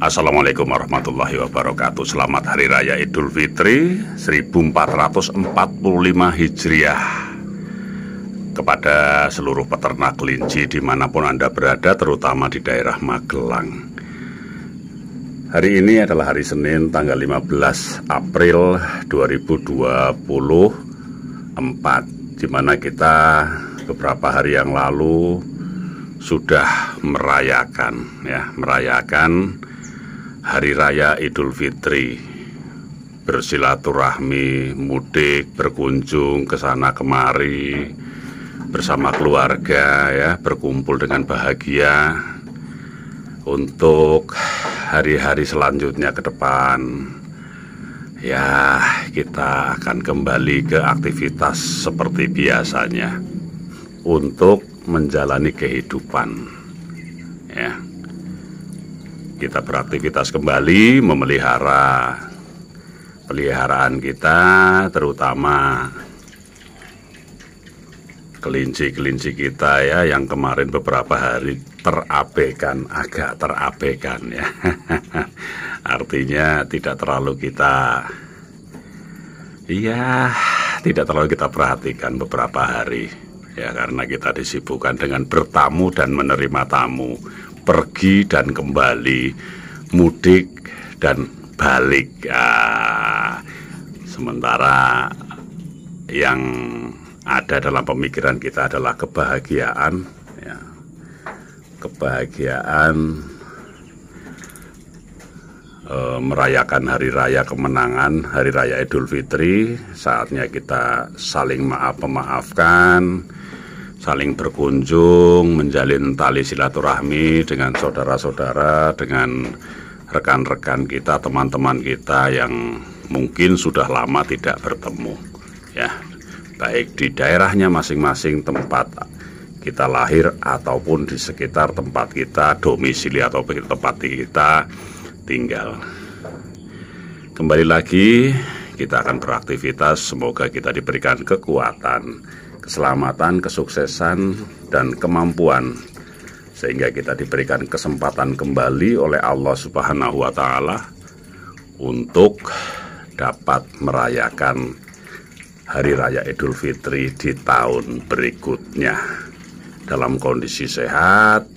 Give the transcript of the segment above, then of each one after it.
Assalamualaikum warahmatullahi wabarakatuh. Selamat Hari Raya Idul Fitri 1445 Hijriah. Kepada seluruh peternak kelinci di mana pun Anda berada Terutama di daerah Magelang. Hari ini adalah hari Senin tanggal 15 April 2024 Di mana kita beberapa hari yang lalu sudah merayakan ya merayakan Hari Raya Idul Fitri bersilaturahmi, mudik, berkunjung ke sana kemari bersama keluarga ya, berkumpul dengan bahagia untuk hari-hari selanjutnya ke depan. Ya, kita akan kembali ke aktivitas seperti biasanya untuk menjalani kehidupan. Ya kita beraktivitas kembali memelihara peliharaan kita terutama kelinci-kelinci kita ya yang kemarin beberapa hari terabaikan agak terabaikan ya. Artinya tidak terlalu kita iya tidak terlalu kita perhatikan beberapa hari ya karena kita disibukkan dengan bertamu dan menerima tamu pergi dan kembali, mudik dan balik. Ya, sementara yang ada dalam pemikiran kita adalah kebahagiaan, ya, kebahagiaan e, merayakan hari raya kemenangan, hari raya Idul Fitri. Saatnya kita saling maaf memaafkan saling berkunjung, menjalin tali silaturahmi dengan saudara-saudara, dengan rekan-rekan kita, teman-teman kita yang mungkin sudah lama tidak bertemu. Ya, baik di daerahnya masing-masing tempat kita lahir ataupun di sekitar tempat kita domisili atau tempat kita tinggal. Kembali lagi kita akan beraktivitas, semoga kita diberikan kekuatan keselamatan, kesuksesan, dan kemampuan sehingga kita diberikan kesempatan kembali oleh Allah Subhanahu wa taala untuk dapat merayakan hari raya Idul Fitri di tahun berikutnya dalam kondisi sehat,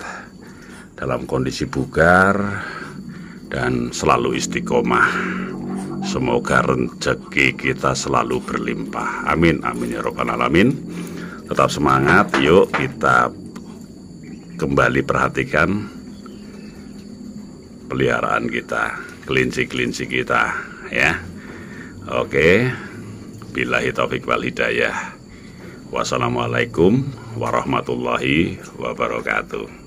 dalam kondisi bugar dan selalu istiqomah. Semoga rezeki kita selalu berlimpah. Amin, amin ya robbal alamin. Tetap semangat, yuk kita kembali perhatikan peliharaan kita, kelinci-kelinci kita, ya. Oke, bila taufik wal hidayah. Wassalamualaikum warahmatullahi wabarakatuh.